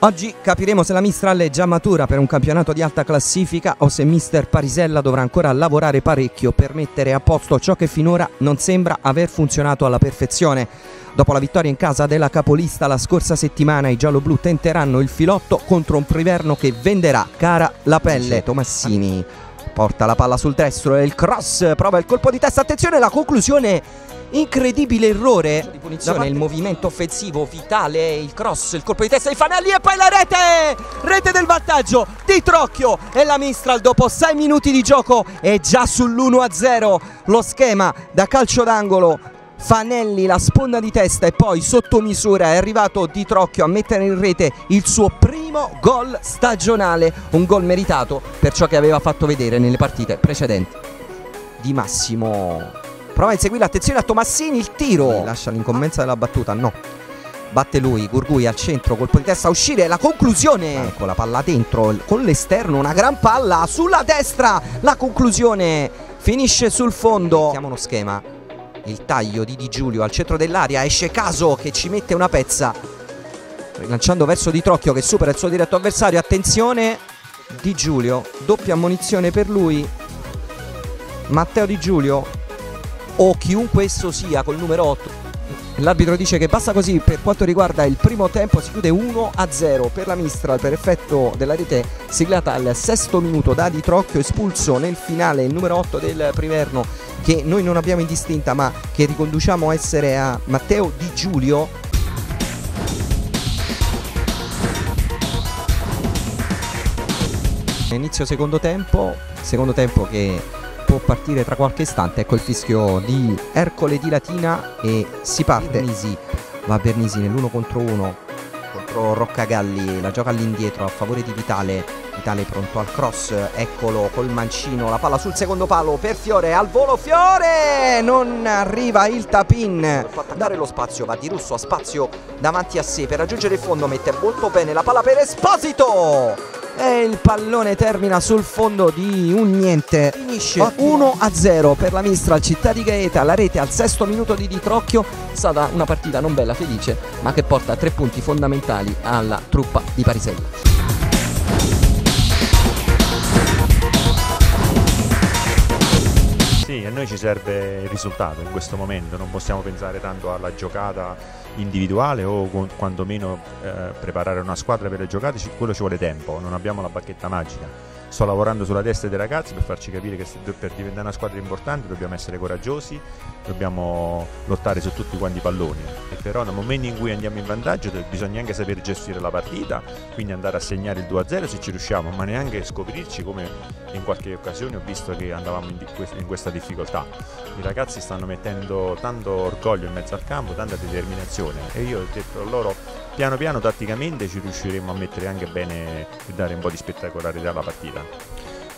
Oggi capiremo se la Mistral è già matura per un campionato di alta classifica o se mister Parisella dovrà ancora lavorare parecchio per mettere a posto ciò che finora non sembra aver funzionato alla perfezione. Dopo la vittoria in casa della capolista la scorsa settimana i giallo-blu tenteranno il filotto contro un Priverno che venderà cara la pelle. Tomassini porta la palla sul destro e il cross prova il colpo di testa. Attenzione la conclusione. Incredibile errore di punizione. il movimento offensivo vitale il cross il colpo di testa di Fanelli e poi la rete! Rete del vantaggio di Trocchio e la Mistral dopo 6 minuti di gioco è già sull'1-0 lo schema da calcio d'angolo Fanelli la sponda di testa e poi sotto misura è arrivato Di Trocchio a mettere in rete il suo primo gol stagionale, un gol meritato per ciò che aveva fatto vedere nelle partite precedenti. Di Massimo. Prova a inseguire attenzione a Tomassini il tiro. Lascia l'incombenza della battuta no. Batte lui Gurgui al centro colpo di testa a uscire la conclusione. Ecco la palla dentro con l'esterno una gran palla sulla destra. La conclusione finisce sul fondo. Mettiamo uno schema il taglio di Di Giulio al centro dell'aria esce Caso che ci mette una pezza rilanciando verso Di Trocchio che supera il suo diretto avversario. Attenzione Di Giulio doppia ammonizione per lui. Matteo Di Giulio o chiunque esso sia col numero 8. L'arbitro dice che basta così per quanto riguarda il primo tempo si chiude 1 a 0 per la Mistral per effetto della rete siglata al sesto minuto da Di Trocchio espulso nel finale il numero 8 del Priverno che noi non abbiamo in distinta ma che riconduciamo essere a Matteo Di Giulio inizio secondo tempo secondo tempo che può partire tra qualche istante. Ecco il fischio di Ercole di Latina e si parte. Bernisi va Bernisi nell'uno contro uno contro Roccagalli, la gioca all'indietro a favore di Vitale. Vitale pronto al cross, eccolo col mancino, la palla sul secondo palo per Fiore, al volo Fiore! Non arriva il tapin. Per dare lo spazio, va di Russo a spazio davanti a sé. Per raggiungere il fondo, mette molto bene la palla per Esposito! e il pallone termina sul fondo di un niente. Finisce 1 a 0 per la Mistral Città di Gaeta. La rete al sesto minuto di Di Trocchio è stata una partita non bella felice ma che porta tre punti fondamentali alla truppa di Parisella noi ci serve il risultato in questo momento, non possiamo pensare tanto alla giocata individuale o quantomeno eh, preparare una squadra per le giocate, quello ci vuole tempo, non abbiamo la bacchetta magica sto lavorando sulla testa dei ragazzi per farci capire che per diventare una squadra importante dobbiamo essere coraggiosi, dobbiamo lottare su tutti quanti i palloni e però nel momento in cui andiamo in vantaggio bisogna anche saper gestire la partita, quindi andare a segnare il 2-0 se ci riusciamo, ma neanche scoprirci come in qualche occasione ho visto che andavamo in questa difficoltà. I ragazzi stanno mettendo tanto orgoglio in mezzo al campo, tanta determinazione e io ho detto loro piano piano tatticamente ci riusciremo a mettere anche bene e dare un po' di spettacolarità alla partita.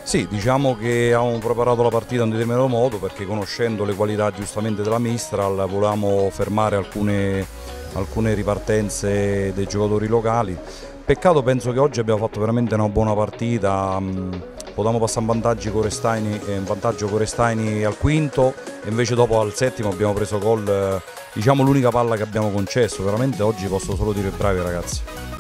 Sì, diciamo che abbiamo preparato la partita in un determinato modo perché conoscendo le qualità giustamente della Mistral volevamo fermare alcune, alcune ripartenze dei giocatori locali. Peccato penso che oggi abbiamo fatto veramente una buona partita, potevamo passare in, eh, in vantaggio con Restaini al quinto e invece dopo al settimo abbiamo preso gol, eh, diciamo l'unica palla che abbiamo concesso, veramente oggi posso solo dire bravi ragazzi.